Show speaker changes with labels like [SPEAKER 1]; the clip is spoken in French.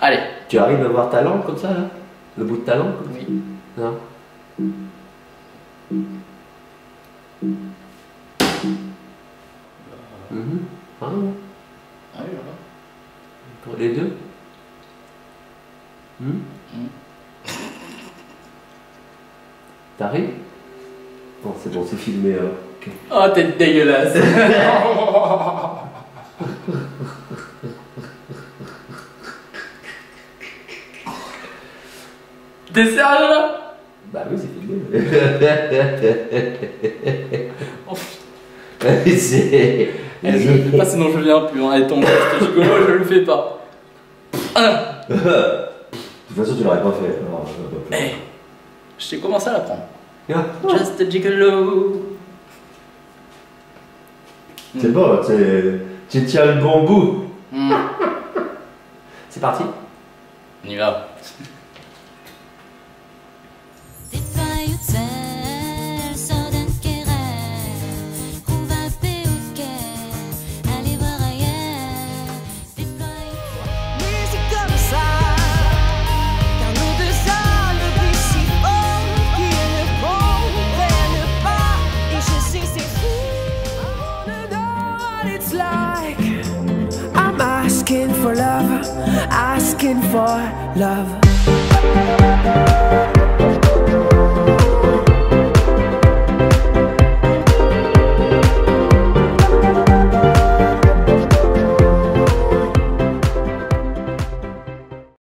[SPEAKER 1] Allez.
[SPEAKER 2] Tu arrives à voir ta langue comme ça, là? Le bout de ta langue
[SPEAKER 1] Oui.
[SPEAKER 2] Non? Mhm. Ah, ouais.
[SPEAKER 1] Ah oui, voilà.
[SPEAKER 2] Pour les deux? Hmm?
[SPEAKER 1] Hmm.
[SPEAKER 2] T'arrives? Bon, c'est bon, c'est filmé. hein. Ok.
[SPEAKER 1] Oh, t'es dégueulasse. T'es sérieux là?
[SPEAKER 2] Bah oui, c'est filmé.
[SPEAKER 1] Oh,
[SPEAKER 2] c'est.
[SPEAKER 1] Eh, Je le fais pas sinon je viens plus. Hein. Et ton geste gigolo, je le fais pas. Ah.
[SPEAKER 2] De toute façon, tu l'aurais pas fait. alors, je pas
[SPEAKER 1] Eh, je t'ai commencé à l'apprendre.
[SPEAKER 2] Ah,
[SPEAKER 1] Just a gigolo.
[SPEAKER 2] C'est bon, tu tiens le bon bout.
[SPEAKER 1] Hmm.
[SPEAKER 2] C'est parti
[SPEAKER 1] On y va.
[SPEAKER 3] Like. I'm asking for love, asking for love.